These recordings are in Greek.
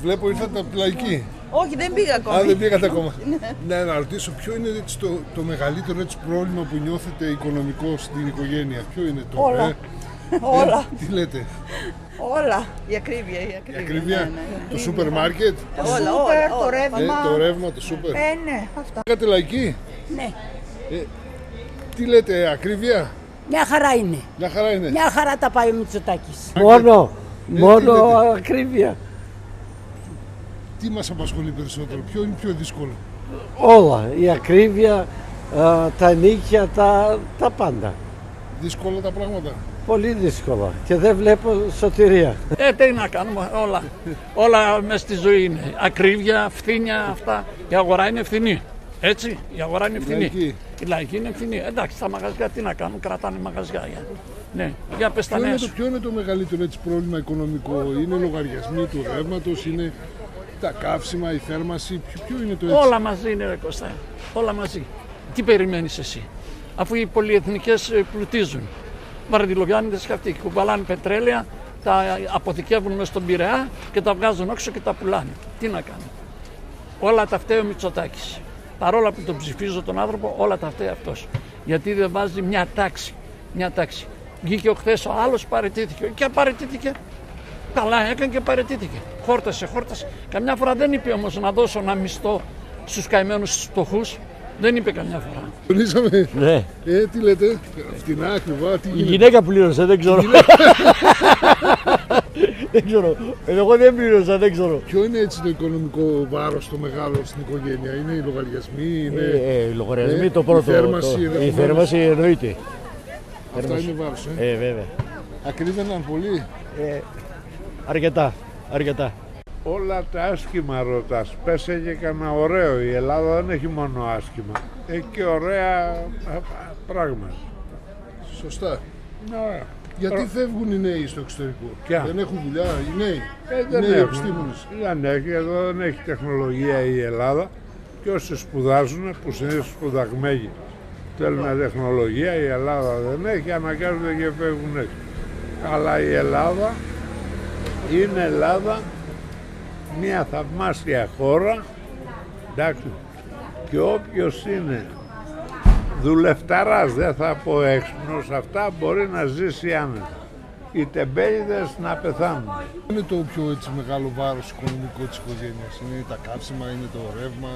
Βλέπω ήρθατε από τη λαϊκή. Όχι, δεν πήγα ακόμη. Α, δεν πήγατε ακόμα. ναι, να ρωτήσω, ποιο είναι έτσι, το, το μεγαλύτερο έτσι, πρόβλημα που νιώθετε οικονομικό στην οικογένεια; Ποιο είναι το. Όλα. ε; Όλα. Ε, τι λέτε, Όλα. Η ακρίβεια. Η ακρίβεια. η ακρίβεια, Ναι, ναι. το σούπερ μάρκετ, Όλα, όλα. Σούπερ, το όλα. ρεύμα. ε, το ρεύμα, το σούπερ. Ε, ναι, αυτά. Πήγατε λαϊκή; Ναι. Τι λέτε, ακρίβεια; Μια χαρά είναι. Μια χαρά είναι. Μια χαρά τα πάει ο Μητσοτάκης. Μόνο, τι μόνο λέτε; ακρίβεια. Τι μας απασχολεί περισσότερο, ποιο είναι πιο δύσκολο; Όλα. Η ακρίβεια, α, τα νίκια, τα, τα πάντα. Δύσκολα τα πράγματα. Πολύ δύσκολα. Και δεν βλέπω σωτηρία. Ε, τι να κάνουμε, όλα. Όλα μέσα στη ζωή είναι. Ακρίβεια, φθήνια, αυτά. Η αγορά είναι φθηνή. Έτσι, η αγορά είναι φθηνή. Λαϊκή. Η λαϊκή είναι φθηνή. Εντάξει, τα μαγαζιά τι να κάνουν, κρατάνε μαγαζιά. Για... Ναι, για πες τα Ποιο είναι, νέα το, σου. ποιο είναι το μεγαλύτερο έτσι, πρόβλημα οικονομικό, είναι οι λογαριασμοί του ρεύματος, είναι τα καύσιμα, η θέρμανση, ποιο, ποιο είναι το έτσι; Όλα μαζί είναι, ρε Κώστα. Όλα μαζί. Τι περιμένεις εσύ; Αφού οι πολυεθνικές ε, πλουτίζουν. Βαρδιλογιάννητες και αυτοί κουβαλάνε πετρέλαια, τα αποθηκεύουν μέσα στον Πειραιά και τα βγάζουν έξω και τα πουλάνε. Τι να κάνουν; Όλα τα φταίει ο Μητσοτάκης. Παρόλα που τον ψηφίζω τον άνθρωπο, όλα τα φταίει αυτός. Γιατί δεν βάζει μια τάξη. Μια τάξη. Βγήκε ο χθες ο άλλος παρετήθηκε. Και παρετήθηκε. Καλά έκανε και παρετήθηκε. Χόρτασε, χόρτασε. Καμιά φορά δεν είπε όμως να δώσω ένα μισθό στους καημένους στους φτωχούς. Δεν είπε καμιά φορά. Τονίσαμε. Ναι. Ε, τι λέτε, φτηνά, ακριβά, τι Η γίνεται; γυναίκα πλήρωσε, δεν ξέρω. δεν ξέρω. Εγώ δεν πλήρωσα, δεν ξέρω. Ποιο είναι έτσι το οικονομικό βάρος το μεγάλο στην οικογένεια, είναι οι λογαριασμοί, είναι... Ε, ε, οι λογαριασμοί Ε, το η πρώτο. θέρμανση, το- η ενδεχομένως. θέρμανση εννοείται. Αυτά είναι βάρος, ε. Ε, βέβαια. Ακρίβαιναν πολύ. Ε, αρκετά. Αρκετά. Όλα τα άσχημα ρωτάς. Πες και κανένα ωραίο. Η Ελλάδα δεν έχει μόνο άσχημα. Έχει και ωραία α, πράγματα. Σωστά. Ναι. Γιατί φεύγουν οι νέοι στο εξωτερικό. Ποια; Δεν έχουν δουλειά οι νέοι. Ε, οι δεν νέοι έχουν. επιστήμονες. Δεν έχει, εδώ δεν έχει τεχνολογία η Ελλάδα. Και όσοι σπουδάζουν, που συνήθως σπουδαγμένοι, θέλουν τεχνολογία, η Ελλάδα δεν έχει, αναγκάζονται και φεύγουν έξω. Αλλά η Ελλάδα είναι Ελλάδα μια θαυμάσια χώρα, εντάξει, και όποιος είναι δουλευταράς, δεν θα πω έξυπνος, αυτά μπορεί να ζήσει άνετα. Οι τεμπέληδες να πεθάνουν. Ποιο είναι το πιο έτσι, μεγάλο βάρος οικονομικό της οικογένειας. Είναι τα καύσιμα, είναι το ρεύμα,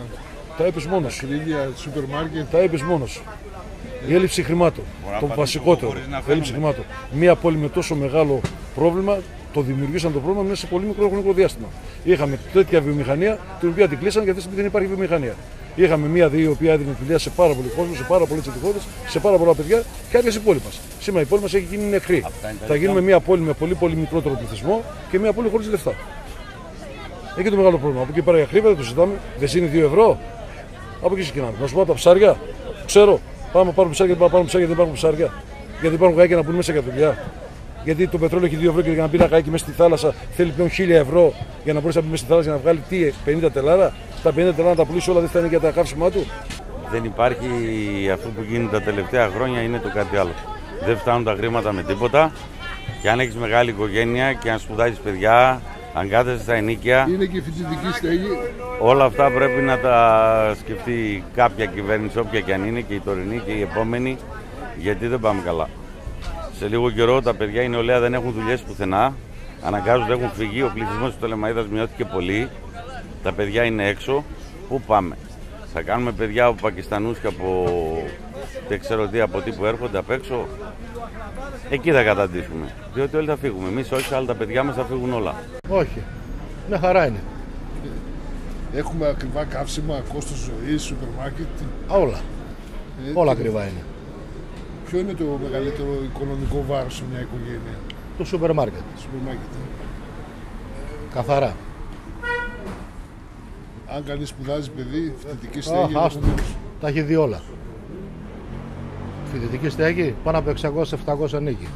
Τα έπεις μόνος σου. κρύβια, σούπερ μάρκετ. Τα έπεις μόνος σου. Η έλλειψη χρημάτων. Το βασικότερο. Η έλλειψη χρημάτων. Μία πόλη με τόσο μεγάλο πρόβλημα το δημιουργήσαν το πρόβλημα μέσα σε πολύ μικρό χρονικό διάστημα. Είχαμε τέτοια βιομηχανία, την οποία την κλείσαν γιατί δεν υπάρχει βιομηχανία. Είχαμε μία-δύο η οποία έδινε δουλειά σε πάρα πολύ κόσμο, σε πάρα πολλές ετοιμότητε, σε πάρα πολλά παιδιά και άδειασε η πόλη μα. Σήμερα η πόλη μας έχει γίνει νεκρή. Θα γίνουμε μία πόλη με πολύ πολύ μικρότερο πληθυσμό και μία πόλη χωρίς λεφτά. Εκεί το μεγάλο πρόβλημα. Από εκεί πέρα για χρήματα δεν το συζητάμε. Βενζίνη 2 ευρώ. Από εκεί ξεκινάμε. Να σου πω τα ψάρια. Ξέρω. Πάμε να πάρουμε ψάρια, δεν πάμε να πάρουμε ψάρια, δεν υπάρχουν ψάρια. Γιατί υπάρχουν καίκια να πούν μέσα για δουλειά. Γιατί το πετρέλαιο έχει 2 ευρώ και για να μπει ένα καίκι μέσα στη θάλασσα θέλει πλέον 1000 ευρώ για να μπορέσει να μπει μέσα στη θάλασσα για να βγάλει τι, 50 τελάρα. Τα 50 τελάρα να τα πουλήσει όλα δεν θα είναι για τα καύσιμά του. Δεν υπάρχει αυτό που γίνεται τα τελευταία χρόνια είναι το κάτι άλλο. Δεν φτάνουν τα χρήματα με τίποτα και αν έχεις μεγάλη οικογένεια και αν σπουδάζεις παιδιά, αν κάθεσαι στα ενίκια, Είναι και η φοιτητική στέγη. όλα αυτά πρέπει να τα σκεφτεί κάποια κυβέρνηση, όποια και αν είναι και η τωρινή και η επόμενη, γιατί δεν πάμε καλά. Σε λίγο καιρό τα παιδιά η νεολαία δεν έχουν δουλειές πουθενά, αναγκάζονται, έχουν φύγει, ο πληθυσμός του Τελεμαίδας μειώθηκε πολύ, τα παιδιά είναι έξω, πού πάμε; Θα κάνουμε παιδιά από Πακιστανούς και από δεν ξέρω τι από τι που έρχονται απ' έξω; Εκεί θα καταντήσουμε. Διότι όλοι θα φύγουμε. Εμείς όχι, αλλά τα παιδιά μας θα φύγουν όλα. Όχι. Μια χαρά είναι. Έχουμε ακριβά καύσιμα, κόστος ζωής, σούπερ μάρκετ. Α, όλα. Ε, Όλα τι- ακριβά είναι. Ποιο είναι το μεγαλύτερο οικονομικό βάρος σε μια οικογένεια; Το σούπερ μάρκετ. Σούπερ μάρκετ. ε. Καθαρά. Αν κανείς σπουδάζει παιδί, φοιτητική Α, στέγη, άστο. ενδεχομένως. Τα έχει δει όλα. Φοιτητική στέγη πάνω από 600-700 νίκη.